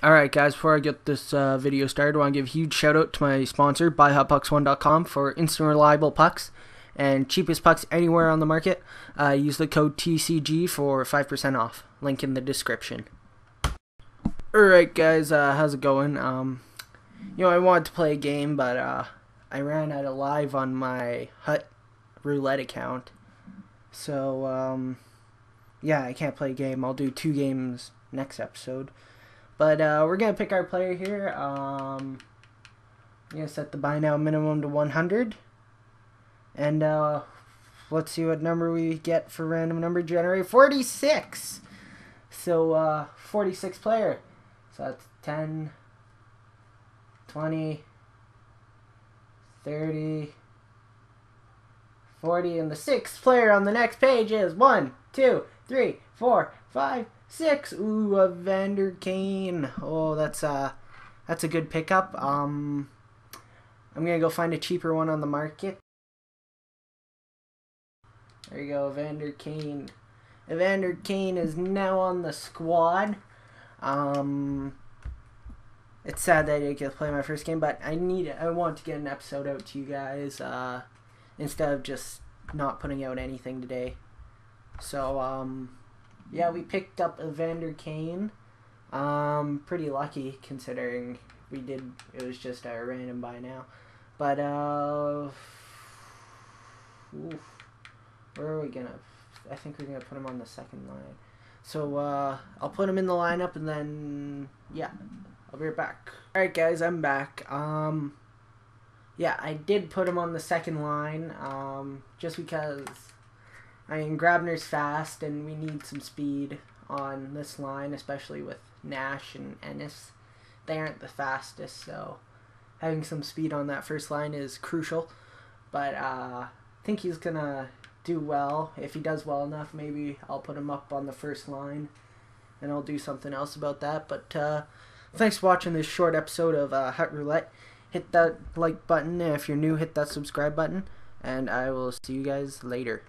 Alright guys, before I get this uh, video started, I want to give a huge shout out to my sponsor, BuyHutPucks1.com for instant reliable pucks and cheapest pucks anywhere on the market. Uh, use the code TCG for 5% off. Link in the description. Alright guys, uh, how's it going? Um, you know, I wanted to play a game, but uh, I ran out of live on my Hut roulette account. So, um, yeah, I can't play a game. I'll do two games next episode. But uh, we're going to pick our player here. Um, I'm going to set the buy now minimum to 100. And uh, let's see what number we get for random number generator. 46! So, uh, 46 player. So that's 10, 20, 30, 40. And the sixth player on the next page is 1, 2, 3, 4, 5, Six. Ooh, Evander Kane. Oh, that's uh that's a good pickup. Um I'm gonna go find a cheaper one on the market. There you go, Vander Kane. Evander Kane is now on the squad. Um it's sad that I didn't get to play my first game, but I need I want to get an episode out to you guys, uh instead of just not putting out anything today. So um yeah, we picked up Evander Kane. Um, pretty lucky considering we did. It was just a random buy now, but uh, oof, where are we gonna? I think we're gonna put him on the second line. So uh, I'll put him in the lineup and then yeah, I'll be right back. All right, guys, I'm back. Um, yeah, I did put him on the second line. Um, just because I mean, Grabner's fast, and we need some speed on this line, especially with Nash and Ennis. They aren't the fastest, so having some speed on that first line is crucial. But uh, I think he's gonna do well. If he does well enough, maybe I'll put him up on the first line, and I'll do something else about that. But uh, thanks for watching this short episode of uh, Hut Roulette. Hit that like button, if you're new, hit that subscribe button, and I will see you guys later.